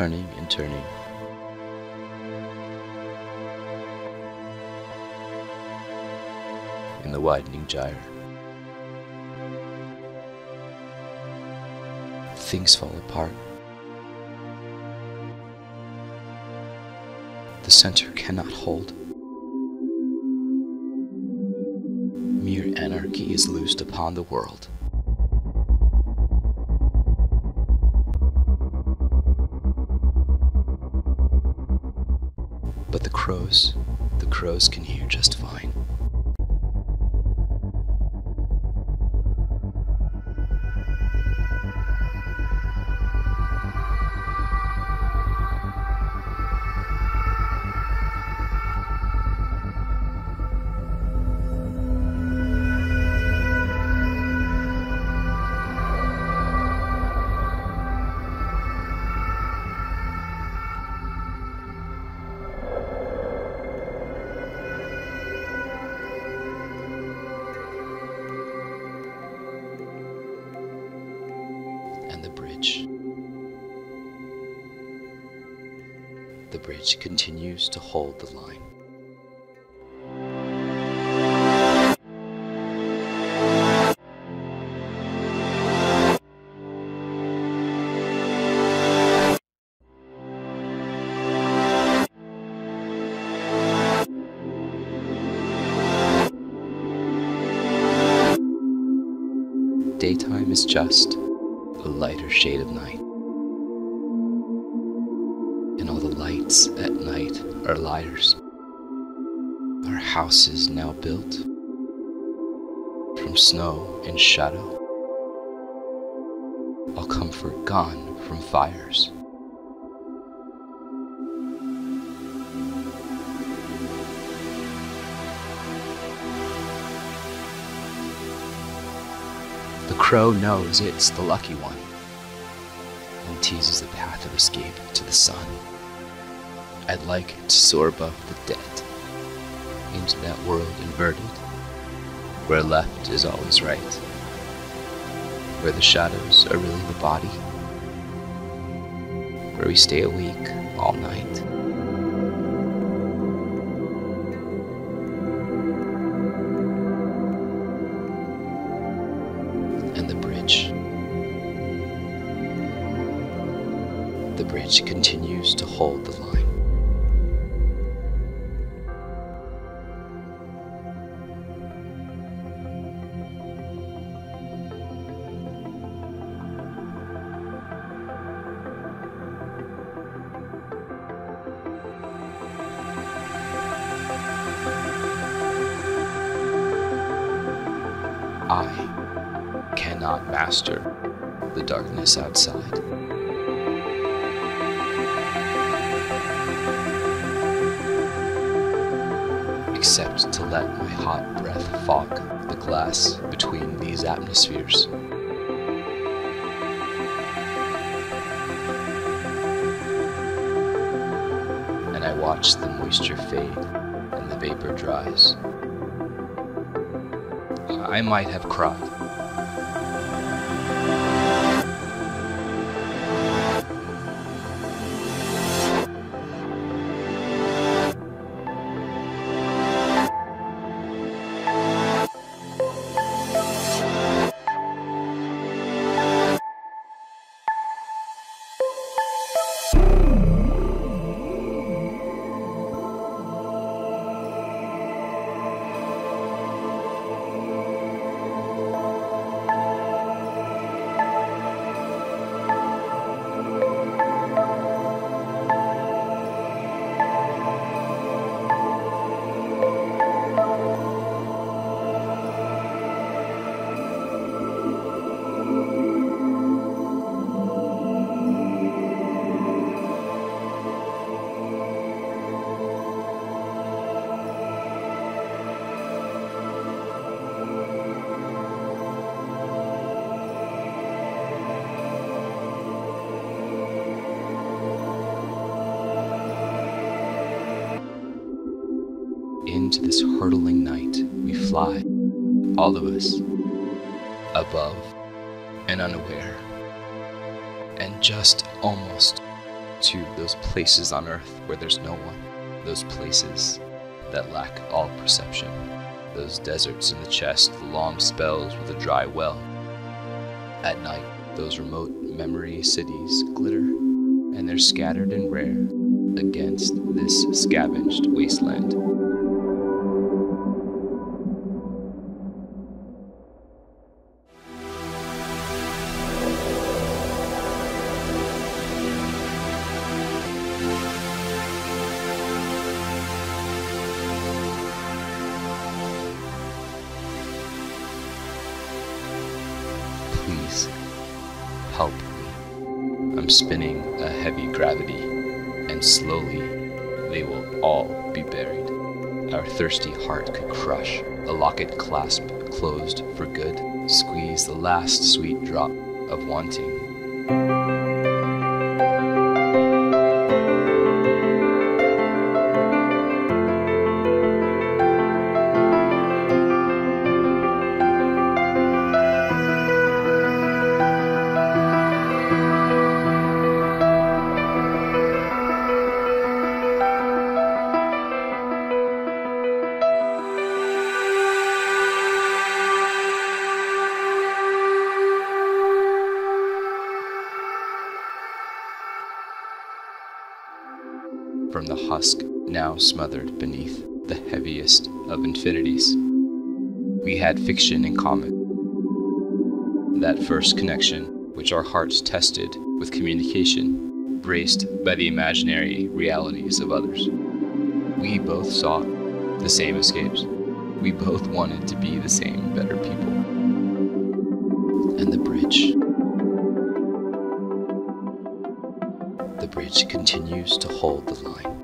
turning and turning. In the widening gyre. Things fall apart. The center cannot hold. Mere anarchy is loosed upon the world. But the crows, the crows can hear just fine. Bridge. The bridge continues to hold the line. Daytime is just a lighter shade of night. And all the lights at night are liars. Our house is now built from snow and shadow. All comfort gone from fires. Crow knows it's the lucky one and teases the path of escape to the sun. I'd like to soar above the dead into that world inverted where left is always right, where the shadows are really the body, where we stay awake all night. Bridge continues to hold the line. I cannot master the darkness outside. Except to let my hot breath fog the glass between these atmospheres. And I watch the moisture fade and the vapor dries. I might have cried. Into this hurtling night we fly, all of us, above and unaware, and just almost to those places on earth where there's no one, those places that lack all perception, those deserts in the chest, the long spells with a dry well. At night, those remote memory cities glitter, and they're scattered and rare against this scavenged wasteland. Please help me. I'm spinning a heavy gravity, and slowly they will all be buried. Our thirsty heart could crush, a locket clasp closed for good, squeeze the last sweet drop of wanting. Husk now smothered beneath the heaviest of infinities. We had fiction in common. That first connection, which our hearts tested with communication, braced by the imaginary realities of others. We both sought the same escapes. We both wanted to be the same better people. And the bridge. The bridge continues to hold the line.